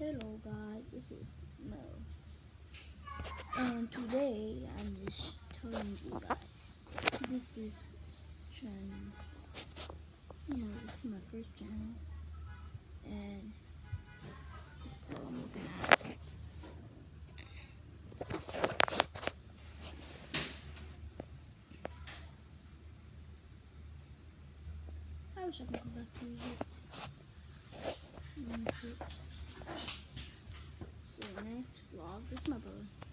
Hello guys, this is Mo. And today I'm just telling you guys, this is channel. You know, this is my first channel. And this is what I'm looking at. I wish I could go back to Egypt. Vlog. This is my brother.